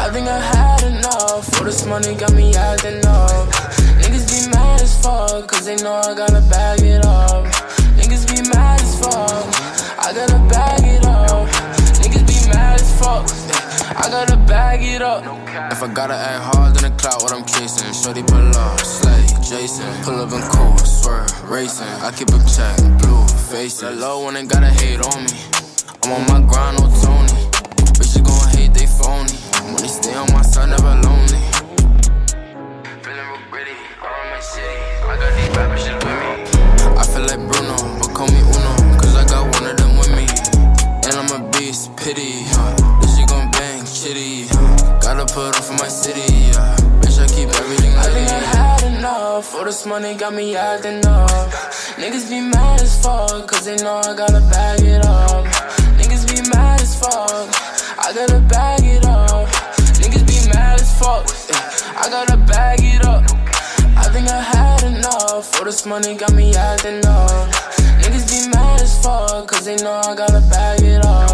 I think I had enough. All this money got me acting up. Niggas be mad as fuck, cause they know I gotta bag it up. Niggas be mad as fuck, I gotta bag it up. Niggas be mad as fuck, I gotta bag it up. If I gotta act hard, then the clout what I'm chasing. Shorty pull up, slay, Jason. Pull up in cool, swerve, racing. I keep a check, blue faces. That low one ain't gotta hate on me. I got these bad bitches with me. I feel like Bruno, but call me Uno. Cause I got one of them with me. And I'm a beast, pity. This shit gon' bang, chitty. Gotta put on for my city, yeah. Bitch, I keep everything I think I had enough. All this money got me acting up. Niggas be mad as fuck, cause they know I gotta bag it up. Niggas be mad as fuck, I gotta bag Money got me acting up. Niggas be mad as fuck, cause they know I gotta bag it up.